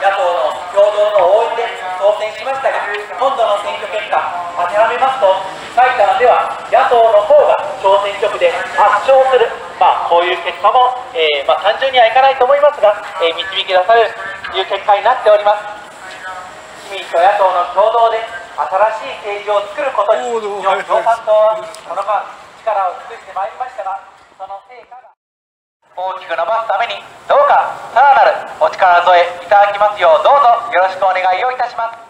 野党の共同の応援で当選しましたが、今度の選挙結果、当てはめますと、埼玉では野党の方が小選挙区で圧勝する、まあ、こういう結果も、えー、まあ、単純にはいかないと思いますが、えー、導き出されるという結果になっております。市民と野党の共同で新しい政治を作ることに、日本共産党はこの間、力を尽くしてまいりましたが、その成果が大きく伸ばすために、どうかさらなるお力添えいただきますよう、どうぞよろしくお願いをいたします。